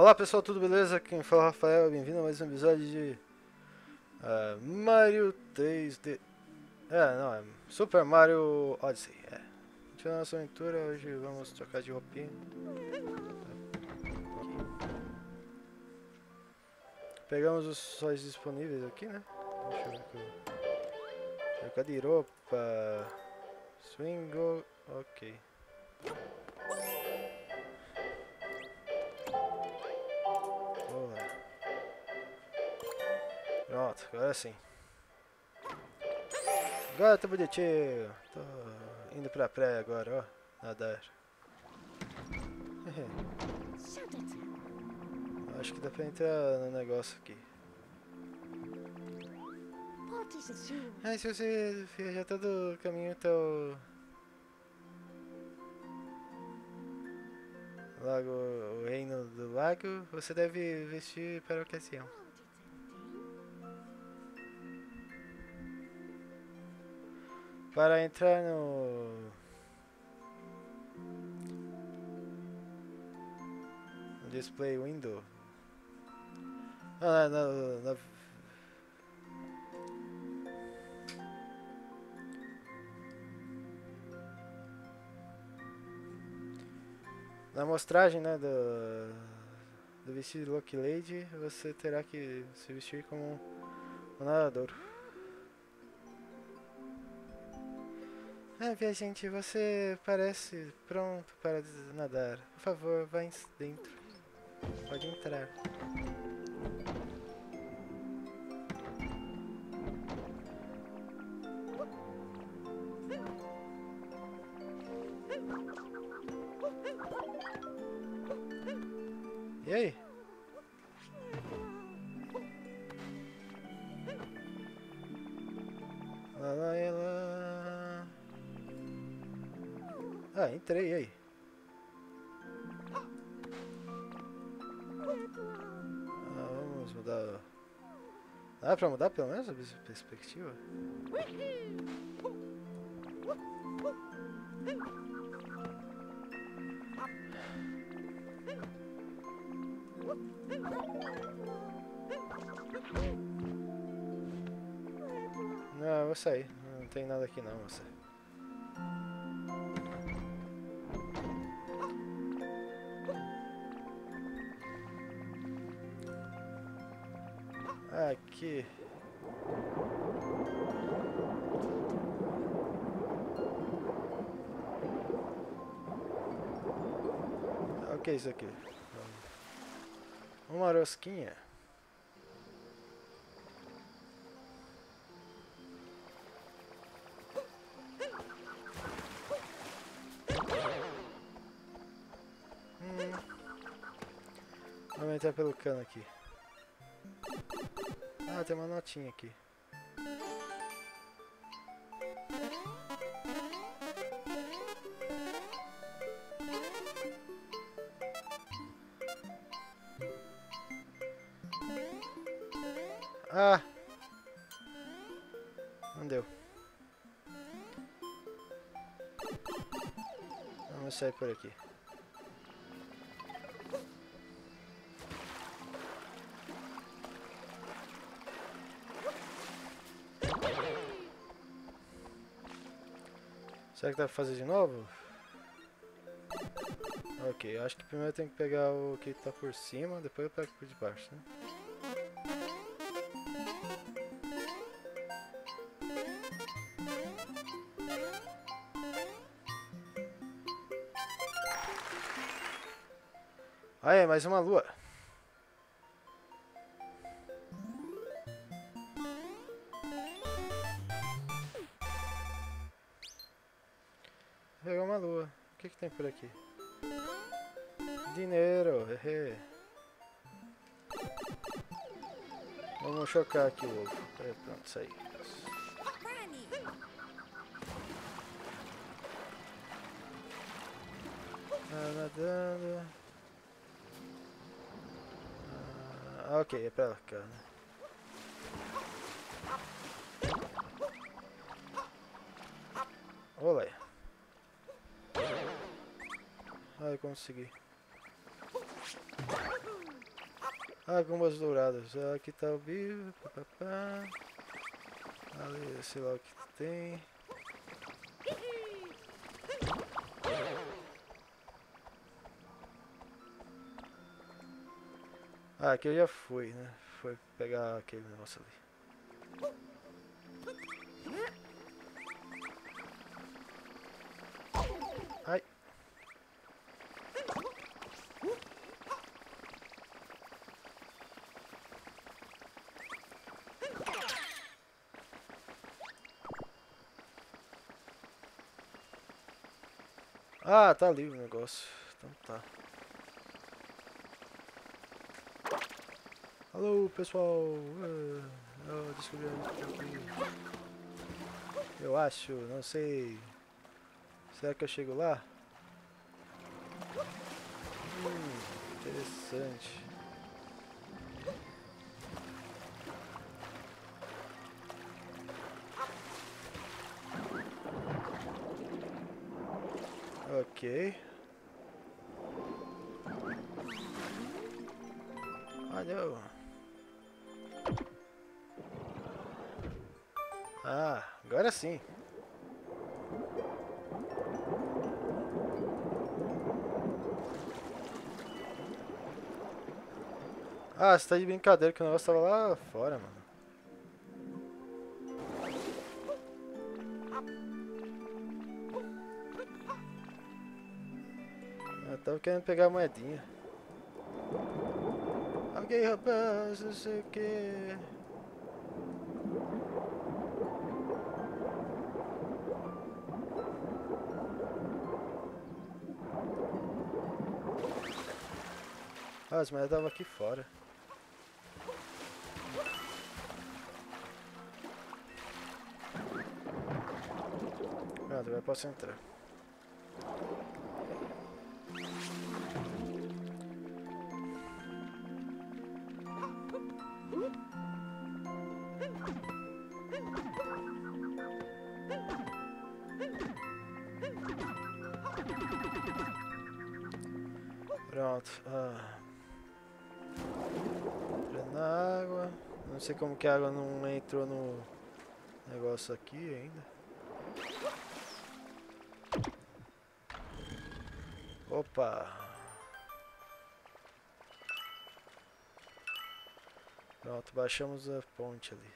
Olá pessoal, tudo beleza? Quem fala é o Rafael, bem-vindo a mais um episódio de uh, Mario 3D. É, não, é Super Mario Odyssey. É. Continuando nossa aventura, hoje vamos trocar de roupinha. Pegamos os sóis disponíveis aqui, né? Deixa eu ver aqui. Trocar de roupa. Swingo. Ok. Pronto, agora sim. Agora tá bonitinho. Tô indo pra praia agora, ó. Nadar. Acho que dá pra entrar no negócio aqui. Ah, se você viajar todo o caminho até o... Lago, o reino do lago, você deve vestir para a ocasião. Para entrar no... display window. Ah, na, na, na mostragem né, do, do vestido Lucky Lady, você terá que se vestir como um nadador. Ah, viajante, você parece pronto para nadar. Por favor, vá dentro. Pode entrar. E aí? Ah, entrei aí. Ah, vamos mudar. Dá pra mudar pelo menos a perspectiva? Não, eu vou sair. Não tem nada aqui não, você. Aqui. O que é isso aqui? Uma rosquinha. Hum. Vamos entrar pelo cano aqui. Ah, tem uma notinha aqui. Ah! Não deu. Vamos sair por aqui. Será que dá pra fazer de novo? Ok, acho que primeiro tem que pegar o que tá por cima, depois eu pego por debaixo, né? Aí, mais uma lua. Por aqui? Dinheiro, hehe. Vamos chocar aqui o ovo. É, pronto, aí. Ah, nadando. Ah, ok, é pra cá, né? Olha. Ah, eu consegui. Ah, gomas douradas. Aqui tá o. Papapá. Ali, sei lá o que tem. Ah, aqui eu já fui, né? Foi pegar aquele negócio ali. Ah, tá ali o negócio. Então tá. Alô, pessoal. Ah, Eu descobri aqui. Eu acho, não sei. Será que eu chego lá? Hum, interessante. Ok. Não. Ah, agora sim. Ah, você tá de brincadeira que o negócio tava lá fora, mano. Tava querendo pegar a moedinha. Alguém rapaz, não sei o que. Ah, as moedas estavam aqui fora. Pronto, agora eu posso entrar. Pronto. Ah. Na água. Não sei como que a água não entrou no negócio aqui ainda. Opa! Pronto, baixamos a ponte ali.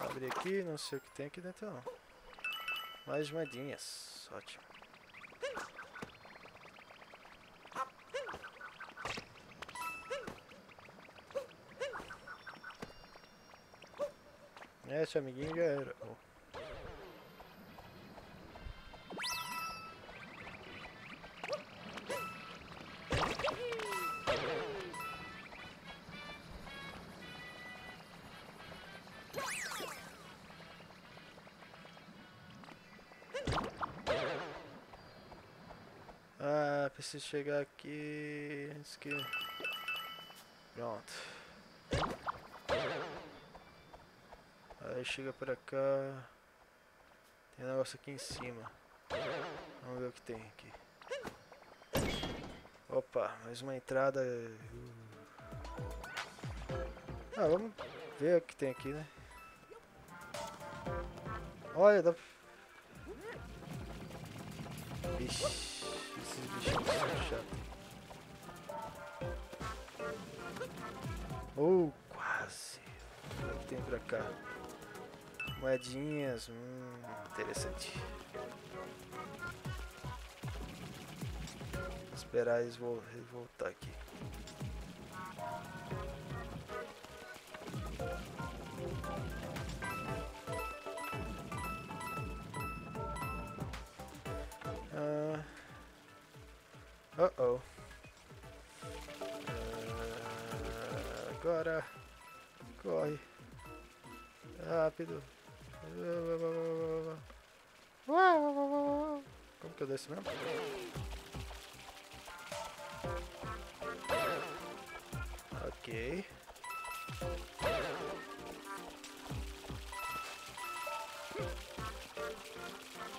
Abrir aqui, não sei o que tem aqui dentro não. Mais moedinhas, ótimo. Esse amiguinho já era. Oh. Preciso chegar aqui antes que. Pronto. Aí chega pra cá. Tem um negócio aqui em cima. Vamos ver o que tem aqui. Opa, mais uma entrada. Ah, vamos ver o que tem aqui, né? Olha, dá. Vixe, esses bichinhos são chatos. Oh, quase. Tem pra cá? Moedinhas, hum, interessante. Esperar eles, vo eles voltar aqui. Uh oh. Ah, agora corre rápido. Como que eu desço mesmo? Ok.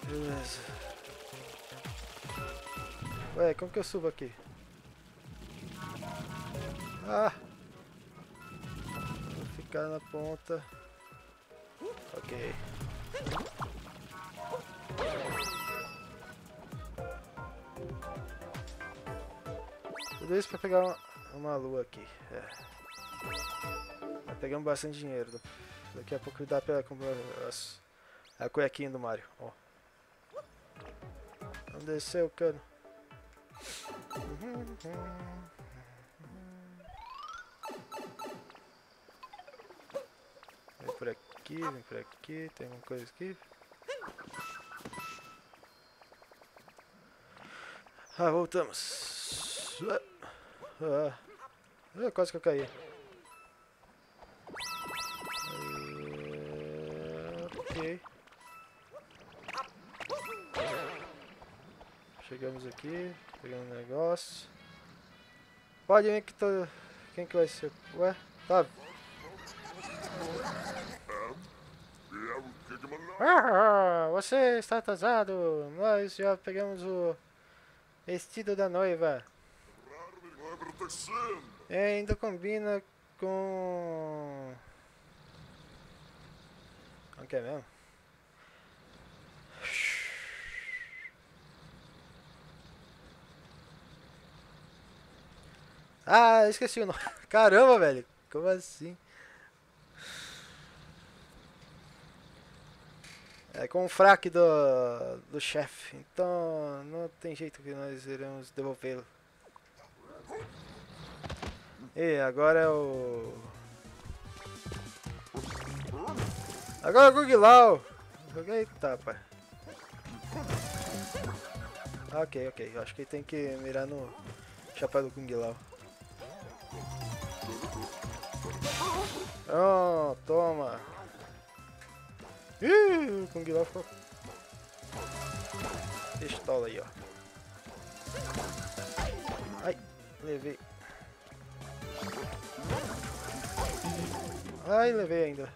Beleza. Ué, como que eu subo aqui? Ah! Vou ficar na ponta. Ok. Tudo isso pra pegar uma, uma lua aqui. É. Pegando bastante dinheiro. Daqui a pouco dá pra comprar as, a cuequinha do Mario. Ó. Vamos descer o cano. Vem por aqui, vem por aqui. Tem alguma coisa aqui? Ah, voltamos. Ah, ah, quase que eu caí. Ah, ok. Chegamos aqui, pegando um negócio. Pode vir que tô... Quem que vai ser? Ué? Tá. Ah, você está atrasado. Nós já pegamos o vestido da noiva. E ainda combina com... Como que é mesmo? Ah, esqueci o nome. Caramba, velho. Como assim? É com o fraque do, do chefe. Então não tem jeito que nós iremos devolvê-lo. E agora é o. Agora é o Gugilau! Eita, pai. Ok, ok. Acho que tem que mirar no chapéu do Kung Lao. Oh, toma. Ih, o Kung Lao ficou... Pistola aí, ó. Ai, levei. Ai, levei ainda.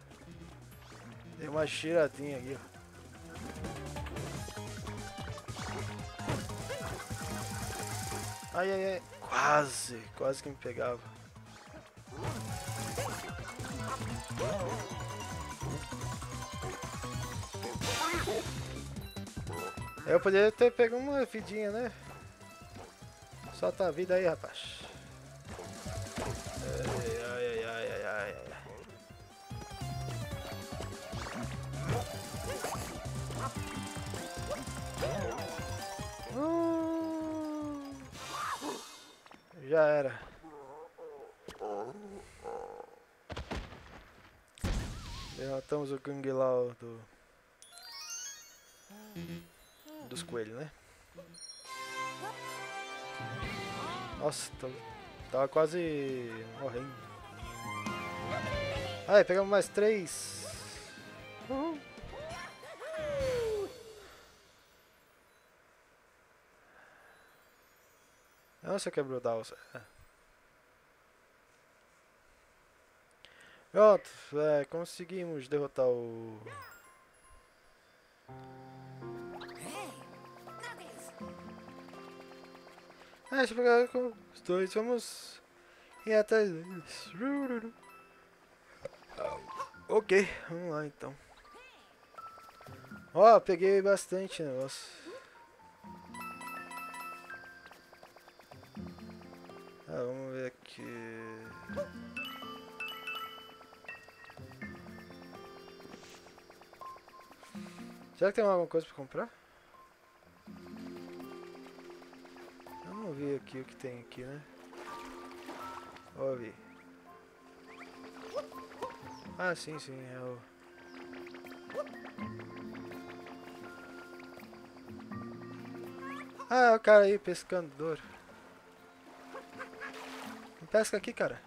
Dei uma cheiradinha aqui, ó. Ai, ai, ai. Quase, quase que me pegava. Eu poderia ter pego uma vidinha, né? Solta a vida aí, rapaz. Ai, ai, ai, ai, ai, ai. Hum. Já era. Derrotamos o Kung do... dos coelhos, né? Nossa, tava quase morrendo. Aí, pegamos mais três. Uhum. Nossa, quebrou Dawson. É. Pronto, é, conseguimos derrotar o... Ah, deixa eu pegar com os dois, vamos ir atrás deles. Ok, vamos lá então. Ó, oh, peguei bastante negócio. Ah, vamos ver aqui. Será que tem alguma coisa pra comprar? Vamos ver aqui o que tem aqui, né? Vamos ver. Ah, sim, sim, é o... Ah, é o cara aí, pescador. Pesca aqui, cara.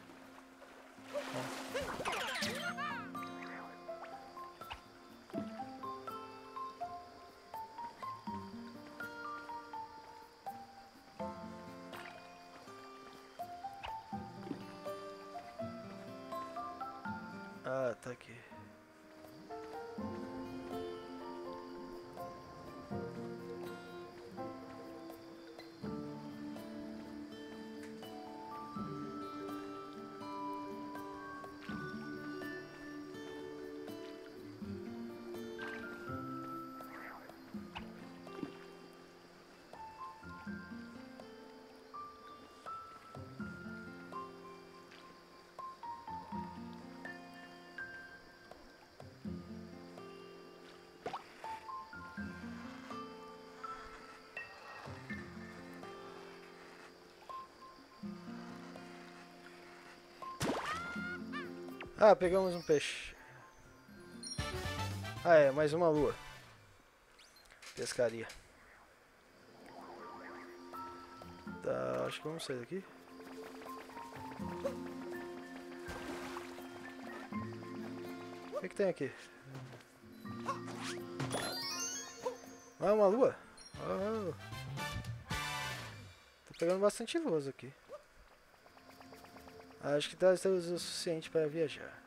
Ah, pegamos um peixe. Ah, é, mais uma lua. Pescaria. Tá, acho que vamos sair daqui. O que, que tem aqui? Ah, uma lua? Oh. Tô pegando bastante luz aqui. Acho que dá o suficiente para viajar.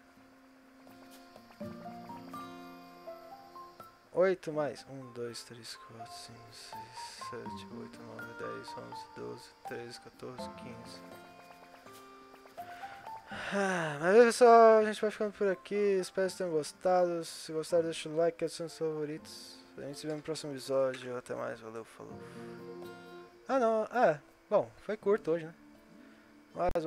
8 mais 1, 2, 3, 4, 5, 6, 7, 8, 9, 10, 11, 12, 13, 14, 15. Ah, mas é pessoal, a gente vai ficando por aqui. Espero que tenham gostado. Se gostaram, deixa o like, adicione os favoritos. A gente se vê no próximo episódio. Até mais, valeu, falou. Ah não, ah, bom, foi curto hoje, né? Mas